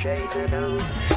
DJ Nano.